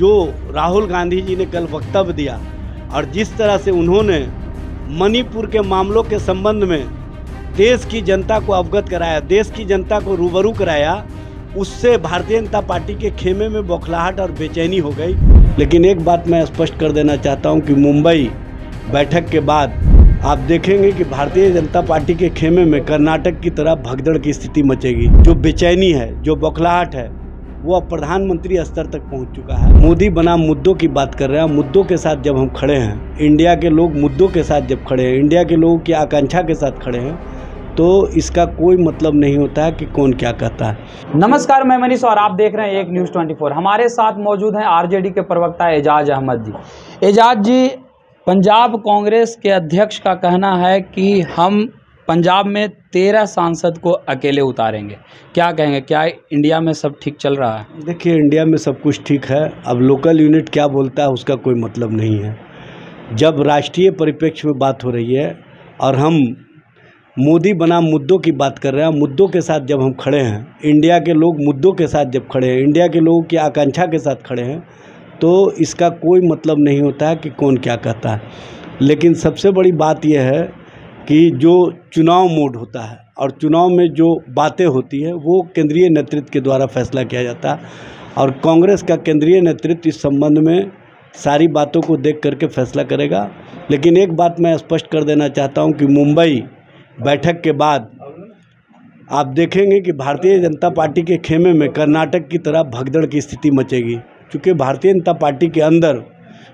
जो राहुल गांधी जी ने कल वक्तव्य दिया और जिस तरह से उन्होंने मणिपुर के मामलों के संबंध में देश की जनता को अवगत कराया, देश की जनता को रूबरू कराया, उससे भारतीय जनता पार्टी के खेमे में बौखलाहट और बेचैनी हो गई। लेकिन एक बात मैं स्पष्ट कर देना चाहता हूँ कि मुंबई बैठक के बाद आप देखेंगे कि भारतीय जनता पार्टी के खेमे में कर्नाटक की तरह भगदड़ की स्थिति मचेगी। जो बेचैनी है, जो बौखलाहट है वो अब प्रधानमंत्री स्तर तक पहुँच चुका है। मोदी बनाम मुद्दों की बात कर रहे हैं। मुद्दों के साथ जब हम खड़े हैं, इंडिया के लोग मुद्दों के साथ जब खड़े हैं, इंडिया के लोगों की आकांक्षा के साथ खड़े हैं तो इसका कोई मतलब नहीं होता है कि कौन क्या कहता है। नमस्कार, मैं मनीष और आप देख रहे हैं एक न्यूज़ 24 हमारे साथ मौजूद हैं आरजेडी के प्रवक्ता एजाज अहमद जी। एजाज जी, पंजाब कांग्रेस के अध्यक्ष का कहना है कि हम पंजाब में तेरह सांसद को अकेले उतारेंगे। क्या कहेंगे, क्या इंडिया में सब ठीक चल रहा है? देखिए, इंडिया में सब कुछ ठीक है। अब लोकल यूनिट क्या बोलता है, उसका कोई मतलब नहीं है। जब राष्ट्रीय परिप्रेक्ष्य में बात हो रही है और हम मोदी बनाम मुद्दों की बात कर रहे हैं, मुद्दों के साथ जब हम खड़े हैं, इंडिया के लोग मुद्दों के साथ जब खड़े हैं, इंडिया के लोगों की आकांक्षा के साथ खड़े हैं तो इसका कोई मतलब नहीं होता है कि कौन क्या कहता है। लेकिन सबसे बड़ी बात यह है कि जो चुनाव मोड होता है और चुनाव में जो बातें होती है, वो केंद्रीय नेतृत्व के द्वारा फैसला किया जाता है और कांग्रेस का केंद्रीय नेतृत्व इस संबंध में सारी बातों को देख करके फैसला करेगा। लेकिन एक बात मैं स्पष्ट कर देना चाहता हूँ कि मुंबई बैठक के बाद आप देखेंगे कि भारतीय जनता पार्टी के खेमे में कर्नाटक की तरह भगदड़ की स्थिति मचेगी, क्योंकि भारतीय जनता पार्टी के अंदर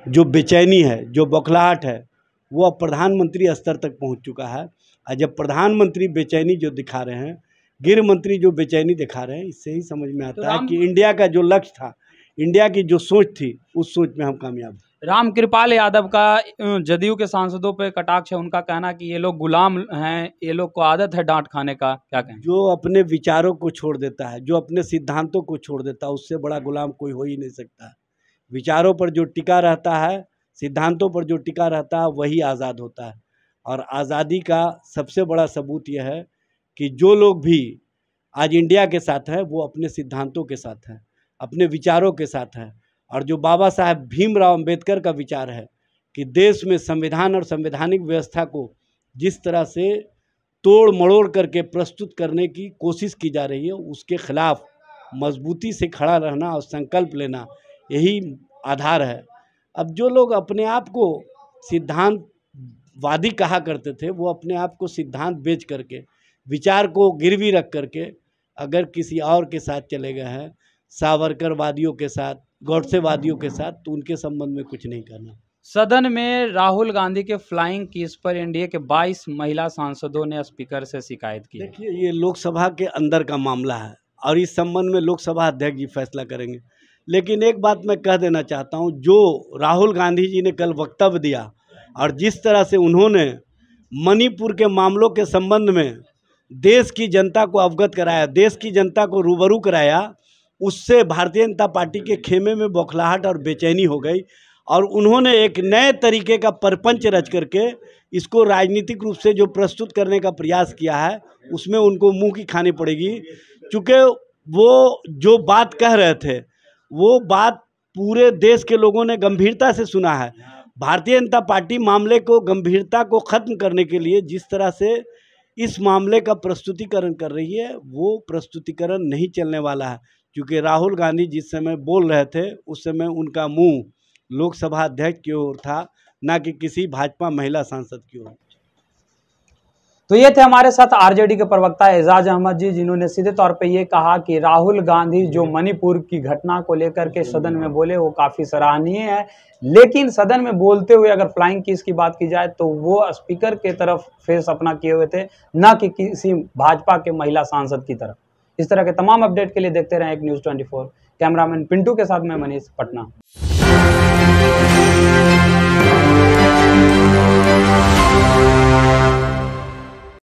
जो बेचैनी है, जो बौखलाहट है वो अब प्रधानमंत्री स्तर तक पहुँच चुका है। और जब प्रधानमंत्री बेचैनी जो दिखा रहे हैं गृह मंत्री जो बेचैनी दिखा रहे हैं इससे ही समझ में आता तो है कि इंडिया का जो लक्ष्य था इंडिया की जो सोच थी उस सोच में हम कामयाब राम कृपाल यादव का जदयू के सांसदों पे कटाक्ष है उनका कहना कि ये लोग गुलाम हैं ये लोग को आदत है डांट खाने का क्या कहें? जो अपने विचारों को छोड़ देता है जो अपने सिद्धांतों को छोड़ देता है उससे बड़ा गुलाम कोई हो ही नहीं सकता। विचारों पर जो टिका रहता है सिद्धांतों पर जो टिका रहता है, वही आज़ाद होता है। और आज़ादी का सबसे बड़ा सबूत यह है कि जो लोग भी आज इंडिया के साथ हैं, वो अपने सिद्धांतों के साथ हैं, अपने विचारों के साथ हैं। और जो बाबा साहेब भीमराव अंबेडकर का विचार है कि देश में संविधान और संवैधानिक व्यवस्था को जिस तरह से तोड़ मड़ोड़ करके प्रस्तुत करने की कोशिश की जा रही है, उसके खिलाफ मजबूती से खड़ा रहना और संकल्प लेना, यही आधार है। अब जो लोग अपने आप को सिद्धांत वादी कहा करते थे वो अपने आप को सिद्धांत बेच करके विचार को गिरवी रख करके अगर किसी और के साथ चले गए हैं सावरकरवादियों के साथ गौडसेवादियों के साथ तो उनके संबंध में कुछ नहीं करना। सदन में राहुल गांधी के फ्लाइंग किस पर एनडीए के 22 महिला सांसदों ने स्पीकर से शिकायत की। देखिए ये लोकसभा के अंदर का मामला है और इस संबंध में लोकसभा अध्यक्ष जी फैसला करेंगे। लेकिन एक बात मैं कह देना चाहता हूँ, जो राहुल गांधी जी ने कल वक्तव्य दिया और जिस तरह से उन्होंने मणिपुर के मामलों के संबंध में देश की जनता को अवगत कराया, देश की जनता को रूबरू कराया, उससे भारतीय जनता पार्टी के खेमे में बौखलाहट और बेचैनी हो गई और उन्होंने एक नए तरीके का परपंच रच करके इसको राजनीतिक रूप से जो प्रस्तुत करने का प्रयास किया है, उसमें उनको मुँह की खानी पड़ेगी। चूँकि वो जो बात कह रहे थे वो बात पूरे देश के लोगों ने गंभीरता से सुना है। भारतीय जनता पार्टी मामले को गंभीरता को ख़त्म करने के लिए जिस तरह से इस मामले का प्रस्तुतिकरण कर रही है, वो प्रस्तुतिकरण नहीं चलने वाला है। क्योंकि राहुल गांधी जिस समय बोल रहे थे, उस समय उनका मुँह लोकसभा अध्यक्ष की ओर था, ना कि किसी भाजपा महिला सांसद की ओर। तो ये थे हमारे साथ आरजेडी के प्रवक्ता एजाज अहमद जी जिन्होंने सीधे तौर पे ये कहा कि राहुल गांधी जो मणिपुर की घटना को लेकर के सदन में बोले वो काफ़ी सराहनीय है। लेकिन सदन में बोलते हुए अगर फ्लाइंग किस की बात की जाए तो वो स्पीकर के तरफ़ फेस अपना किए हुए थे न कि किसी भाजपा के महिला सांसद की तरफ़। इस तरह के तमाम अपडेट के लिए देखते रहें एक न्यूज़ ट्वेंटी कैमरामैन पिंटू के साथ मैं मनीष पटना